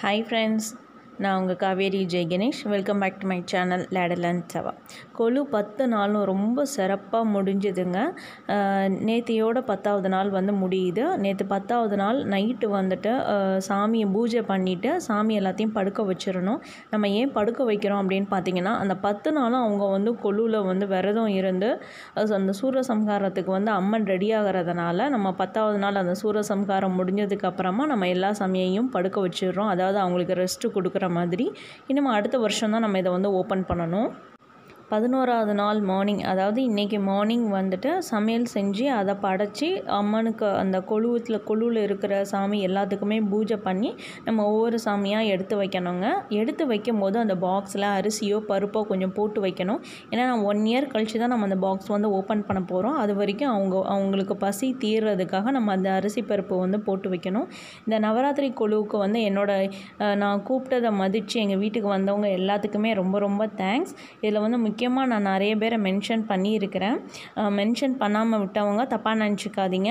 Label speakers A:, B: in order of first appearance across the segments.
A: Hi friends நான் உங்கள் Kaveri Jai Ganesh. Welcome back to my channel லேடலன் சவா கொலு பத்து நாளும் ரொம்ப சிறப்பாக முடிஞ்சுதுங்க. நேத்தியோட பத்தாவது நாள் வந்து முடியுது. நேற்று பத்தாவது நாள் நைட்டு வந்துட்டு சாமியை பூஜை பண்ணிவிட்டு சாமி எல்லாத்தையும் படுக்க வச்சிடணும். நம்ம ஏன் படுக்க வைக்கிறோம் அப்படின்னு பார்த்தீங்கன்னா அந்த பத்து நாளும் அவங்க வந்து கொலுவில் வந்து விரதம் இருந்து அது அந்த சூரசம்ஹாரத்துக்கு வந்து அம்மன் ரெடி ஆகிறதுனால நம்ம பத்தாவது நாள் அந்த சூரசம்ஹாரம் முடிஞ்சதுக்கு அப்புறமா நம்ம எல்லா சாமியையும் படுக்க வச்சிடுறோம். அதாவது அவங்களுக்கு ரெஸ்ட்டு கொடுக்குற மாதிரி. இன்னும் அடுத்த வருஷம் தான் நம்ம இதை வந்து ஓப்பன் பண்ணணும். பதினோராவது நாள் மார்னிங் அதாவது இன்றைக்கி மார்னிங் வந்துட்டு சமையல் செஞ்சு அதை படைச்சி அம்மனுக்கு அந்த கொழுவத்தில் கொழுவில் இருக்கிற சாமி எல்லாத்துக்குமே பூஜை பண்ணி நம்ம ஒவ்வொரு சாமியாக எடுத்து வைக்கணுங்க. எடுத்து வைக்கும் போது அந்த பாக்ஸில் அரிசியோ பருப்போ கொஞ்சம் போட்டு வைக்கணும். ஏன்னா நான் ஒன் இயர் கழித்து தான் நம்ம அந்த பாக்ஸ் வந்து ஓப்பன் பண்ண போகிறோம் அது வரைக்கும் அவங்க அவங்களுக்கு பசி தீர்றதுக்காக நம்ம அந்த அரிசி பருப்பு வந்து போட்டு வைக்கணும். இந்த நவராத்திரி குழுவுக்கு வந்து என்னோட நான் கூப்பிட்டதை மதித்து எங்கள் வீட்டுக்கு வந்தவங்க எல்லாத்துக்குமே ரொம்ப ரொம்ப தேங்க்ஸ் இதில் வந்து முக்கியமாக நான் நிறைய பேரை மென்ஷன் பண்ணியிருக்கிறேன். மென்ஷன் பண்ணாமல் விட்டவங்க தப்பாக நினச்சிக்காதீங்க.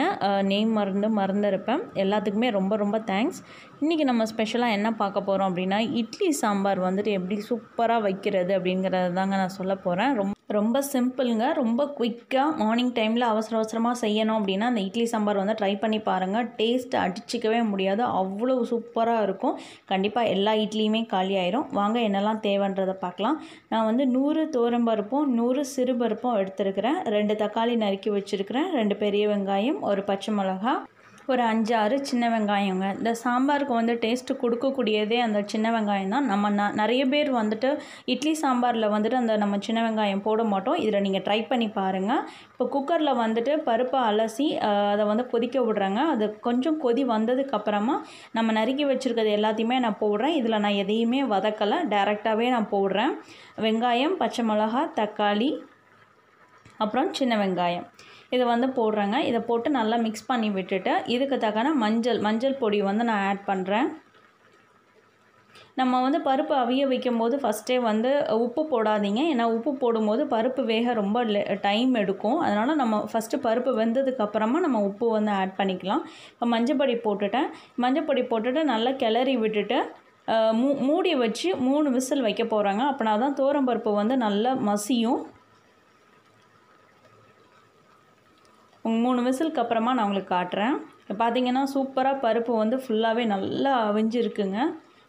A: நேம் மறந்து மறந்துருப்பேன். எல்லாத்துக்குமே ரொம்ப ரொம்ப தேங்க்ஸ் இன்றைக்கி நம்ம ஸ்பெஷலாக என்ன பார்க்க போகிறோம் அப்படின்னா இட்லி சாம்பார் வந்துட்டு எப்படி சூப்பராக வைக்கிறது அப்படிங்கிறது தாங்க நான் சொல்ல போகிறேன் ரொம்ப ரொம்ப சிம்பிளுங்க. ரொம்ப குயிக்காக மார்னிங் டைமில் அவசர அவசரமாக செய்யணும் அப்படின்னா அந்த இட்லி சாம்பார் வந்து ட்ரை பண்ணி பாருங்கள் டேஸ்ட் அடிச்சிக்கவே முடியாது. அவ்வளோ சூப்பராக இருக்கும். கண்டிப்பாக எல்லா இட்லியுமே காலி ஆயிரும். வாங்க என்னெல்லாம் தேவைன்றதை பார்க்கலாம். நான் வந்து நூறு பருப்பும் நூறு சிறுபருப்பும் எடுத்துருக்கிறேன். ரெண்டு தக்காளி நறுக்கி வச்சுருக்கிறேன். ரெண்டு பெரிய வெங்காயம் ஒரு பச்சை மிளகாய் ஒரு அஞ்சாறு சின்ன வெங்காயங்க. இந்த சாம்பாருக்கு வந்து டேஸ்ட்டு கொடுக்கக்கூடியதே அந்த சின்ன வெங்காயம் தான். நம்ம ந நிறைய பேர் வந்துட்டு இட்லி சாம்பாரில் வந்துட்டு அந்த நம்ம சின்ன வெங்காயம் போட மாட்டோம். இதில் நீங்கள் ட்ரை பண்ணி பாருங்கள் இப்போ குக்கரில் வந்துட்டு பருப்பை அலசி அதை வந்து கொதிக்க விடுறாங்க. அது கொஞ்சம் கொதி வந்ததுக்கப்புறமா நம்ம நறுக்கி வச்சுருக்கிறது எல்லாத்தையுமே நான் போடுறேன். இதில் நான் எதையுமே வதக்கலை. டேரெக்டாகவே நான் போடுறேன். வெங்காயம் பச்சை மிளகா தக்காளி அப்புறம் சின்ன வெங்காயம். இதை வந்து போடுறேங்க. இதை போட்டு நல்லா மிக்ஸ் பண்ணி விட்டுட்டு இதுக்கு தக்கன மஞ்சள் மஞ்சள் பொடி வந்து நான் ஆட் பண்ணுறேன் நம்ம வந்து பருப்பு அவிய வைக்கும் போது ஃபஸ்ட்டே வந்து உப்பு போடாதீங்க. ஏன்னா உப்பு போடும்போது பருப்பு வேக ரொம்ப டைம் எடுக்கும். அதனால் நம்ம ஃபஸ்ட்டு பருப்பு வெந்ததுக்கு அப்புறமா நம்ம உப்பு வந்து ஆட் பண்ணிக்கலாம். இப்போ மஞ்சப்பொடி போட்டுட்டேன். மஞ்சப்பொடி போட்டுட்டு நல்லா கிளறி விட்டுட்டு மூ மூடி வச்சு மூணு விசில் வைக்க போகிறாங்க அப்படின்னா தான் தோரம்பருப்பு வந்து நல்லா மசியும். மூணு விசிலுக்கு அப்புறமா நான் உங்களுக்கு காட்டுறேன். பார்த்தீங்கன்னா சூப்பராக பருப்பு வந்து ஃபுல்லாகவே நல்லா அவிஞ்சிருக்குங்க.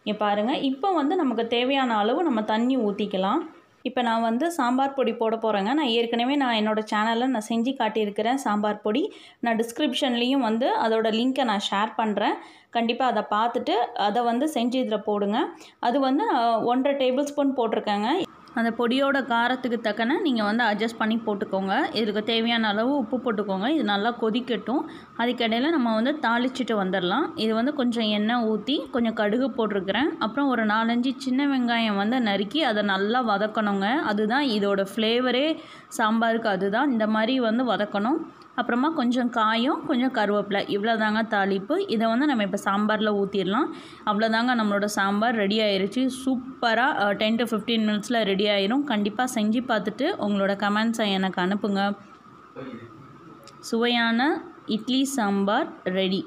A: இங்கே பாருங்கள் இப்போ வந்து நமக்கு தேவையான அளவு நம்ம தண்ணி ஊற்றிக்கலாம் இப்போ நான் வந்து சாம்பார் பொடி போட போகிறேங்க நான் ஏற்கனவே நான் என்னோடய சேனலில் நான் செஞ்சு காட்டியிருக்கிறேன் சாம்பார் பொடி. நான் டிஸ்கிரிப்ஷன்லேயும் வந்து அதோட லிங்க்கை நான் ஷேர் பண்ணுறேன் கண்டிப்பாக அதை பார்த்துட்டு அதை வந்து செஞ்சு இதில் போடுங்க. அது வந்து ஒன்றரை டேபிள் ஸ்பூன் போட்டிருக்கேங்க. அந்த பொடியோட காரத்துக்கு தக்கன நீங்கள் வந்து அட்ஜஸ்ட் பண்ணி போட்டுக்கோங்க. இதுக்கு தேவையான அளவு உப்பு போட்டுக்கோங்க. இது நல்லா கொதிக்கட்டும். அதுக்கிடையில் நம்ம வந்து தாளிச்சிட்டு வந்துடலாம் இது வந்து கொஞ்சம் எண்ணெய் ஊற்றி கொஞ்சம் கடுகு போட்டிருக்கிறேன். அப்புறம் ஒரு நாலஞ்சு சின்ன வெங்காயம் வந்து நறுக்கி அதை நல்லா வதக்கணுங்க. அதுதான் இதோட ஃப்ளேவரே சாம்பாருக்கு அதுதான். இந்த மாதிரி வந்து வதக்கணும். அப்புறமா கொஞ்சம் காயும் கொஞ்சம் கருவேப்பிலை. இவ்வளோதாங்க தாளிப்பு. இதை வந்து நம்ம இப்போ சாம்பாரில் ஊற்றிடலாம் அவ்வளோதாங்க நம்மளோட சாம்பார் ரெடி ஆயிடுச்சு சூப்பராக டென் டு ஃபிஃப்டீன் மினிட்ஸில் ரெடி ஆயிரும். கண்டிப்பாக செஞ்சு பார்த்துட்டு உங்களோட கமெண்ட்ஸை எனக்கு அனுப்புங்க. சுவையான இட்லி சாம்பார் ரெடி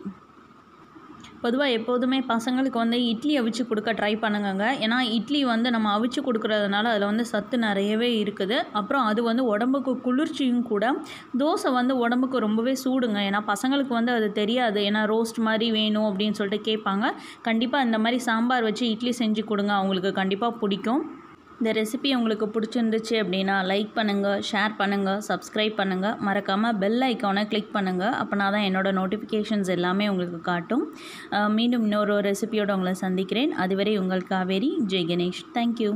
A: பொதுவாக எப்போதுமே பசங்களுக்கு வந்து இட்லி அவிச்சு கொடுக்க ட்ரை பண்ணுங்கங்க. ஏன்னா இட்லி வந்து நம்ம அவிச்சு கொடுக்குறதுனால அதில் வந்து சத்து நிறையவே இருக்குது. அப்புறம் அது வந்து உடம்புக்கு குளிர்ச்சியும் கூட. தோசை வந்து உடம்புக்கு ரொம்பவே சூடுங்க. ஏன்னா பசங்களுக்கு வந்து அது தெரியாது. ஏன்னா ரோஸ்ட் மாதிரி வேணும் அப்படின்னு சொல்லிட்டு கேட்பாங்க. கண்டிப்பாக இந்த மாதிரி சாம்பார் வச்சு இட்லி செஞ்சு கொடுங்க. அவங்களுக்கு கண்டிப்பாக பிடிக்கும். இந்த ரெசிபி உங்களுக்கு பிடிச்சிருந்துச்சு அப்படின்னா லைக் பண்ணுங்கள் ஷேர் பண்ணுங்கள் சப்ஸ்கிரைப் பண்ணுங்கள் மறக்காமல் பெல் ஐக்கானை கிளிக் பண்ணுங்கள் அப்போனா தான் என்னோடய நோட்டிஃபிகேஷன்ஸ் எல்லாமே உங்களுக்கு காட்டும். மீண்டும் இன்னொரு ரெசிபியோடு உங்களை சந்திக்கிறேன். அதுவரை உங்கள் காவேரி. ஜெய் கணேஷ். தேங்க்யூ